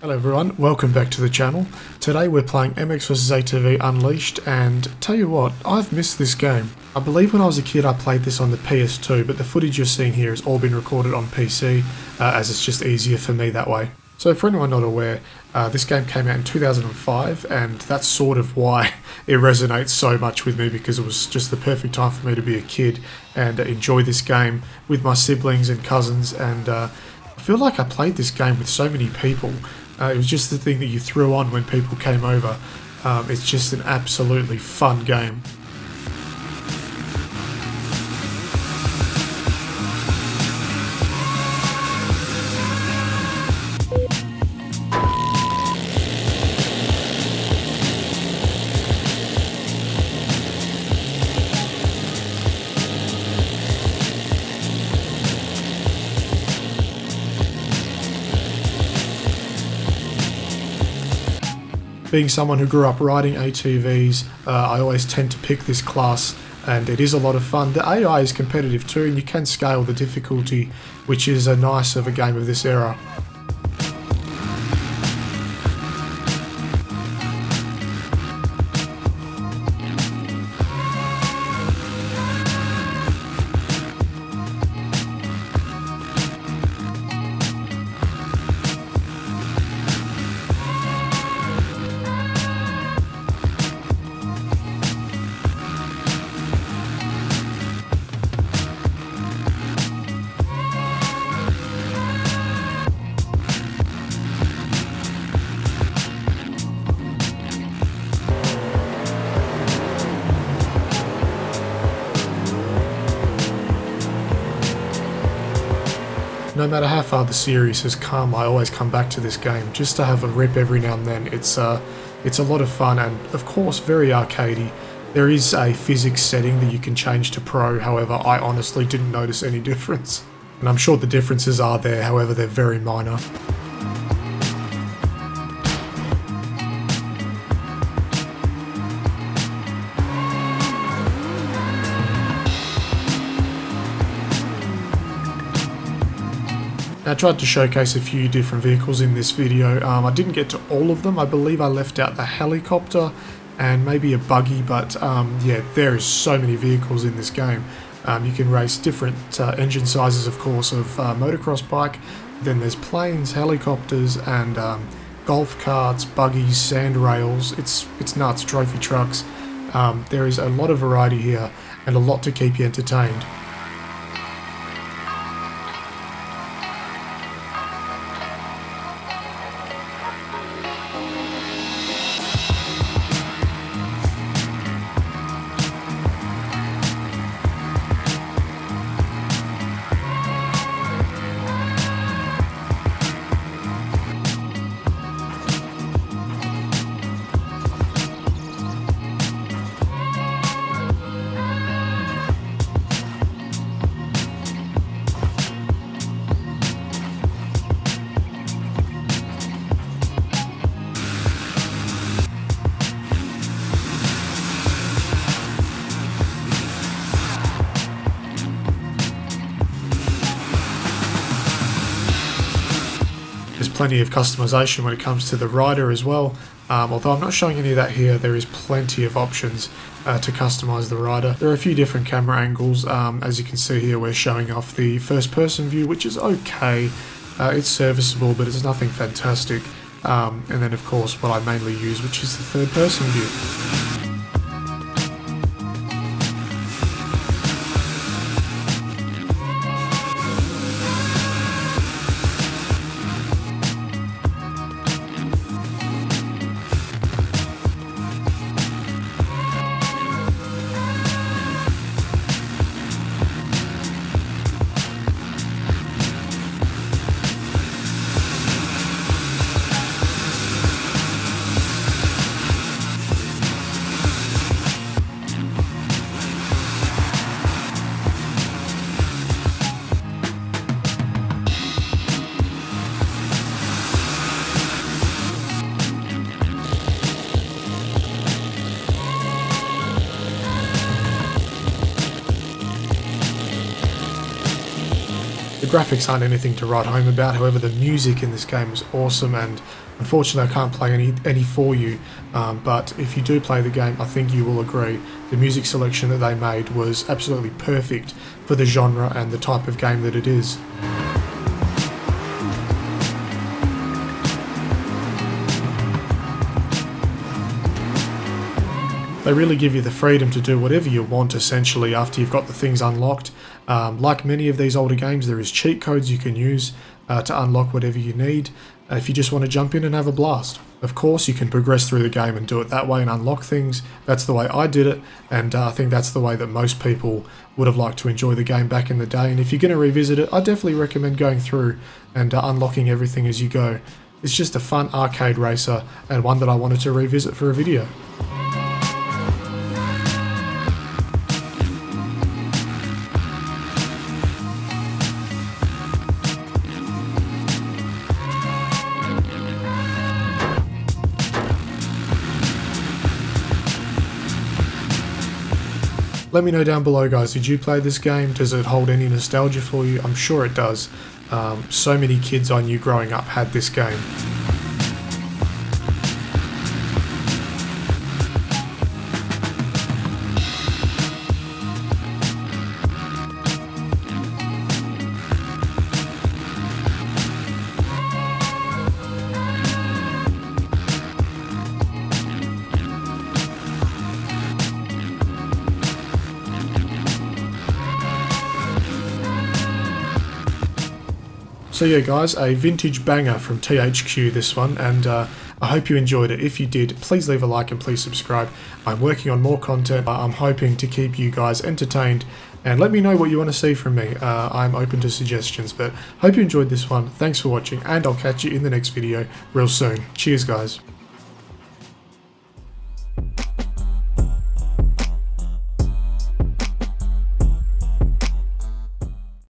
Hello everyone, welcome back to the channel. Today we're playing MX vs ATV Unleashed and tell you what, I've missed this game. I believe when I was a kid I played this on the PS2 but the footage you're seeing here has all been recorded on PC uh, as it's just easier for me that way. So for anyone not aware, uh, this game came out in 2005 and that's sort of why it resonates so much with me because it was just the perfect time for me to be a kid and enjoy this game with my siblings and cousins and uh, I feel like I played this game with so many people uh, it was just the thing that you threw on when people came over. Um, it's just an absolutely fun game. Being someone who grew up riding ATVs, uh, I always tend to pick this class and it is a lot of fun. The AI is competitive too and you can scale the difficulty, which is a nice of a game of this era. No matter how far the series has come, I always come back to this game just to have a rip every now and then. It's uh, it's a lot of fun and of course very arcadey. There is a physics setting that you can change to pro, however I honestly didn't notice any difference. And I'm sure the differences are there, however they're very minor. I tried to showcase a few different vehicles in this video. Um, I didn't get to all of them. I believe I left out the helicopter and maybe a buggy, but um, yeah, there is so many vehicles in this game. Um, you can race different uh, engine sizes, of course, of uh, motocross bike. Then there's planes, helicopters, and um, golf carts, buggies, sand rails. It's it's nuts. Trophy trucks. Um, there is a lot of variety here and a lot to keep you entertained. Plenty of customization when it comes to the rider as well. Um, although I'm not showing any of that here, there is plenty of options uh, to customize the rider. There are a few different camera angles. Um, as you can see here, we're showing off the first person view, which is okay. Uh, it's serviceable, but it's nothing fantastic. Um, and then of course what I mainly use, which is the third person view. Graphics aren't anything to write home about, however the music in this game is awesome and unfortunately I can't play any, any for you, um, but if you do play the game I think you will agree the music selection that they made was absolutely perfect for the genre and the type of game that it is. They really give you the freedom to do whatever you want essentially after you've got the things unlocked. Um, like many of these older games, there is cheat codes you can use uh, to unlock whatever you need uh, if you just want to jump in and have a blast. Of course, you can progress through the game and do it that way and unlock things. That's the way I did it, and uh, I think that's the way that most people would have liked to enjoy the game back in the day. And if you're going to revisit it, I definitely recommend going through and uh, unlocking everything as you go. It's just a fun arcade racer and one that I wanted to revisit for a video. Let me know down below guys, did you play this game? Does it hold any nostalgia for you? I'm sure it does. Um, so many kids I knew growing up had this game. So yeah guys, a vintage banger from THQ this one, and uh, I hope you enjoyed it. If you did, please leave a like and please subscribe. I'm working on more content. I'm hoping to keep you guys entertained and let me know what you want to see from me. Uh, I'm open to suggestions, but hope you enjoyed this one. Thanks for watching, and I'll catch you in the next video real soon. Cheers guys.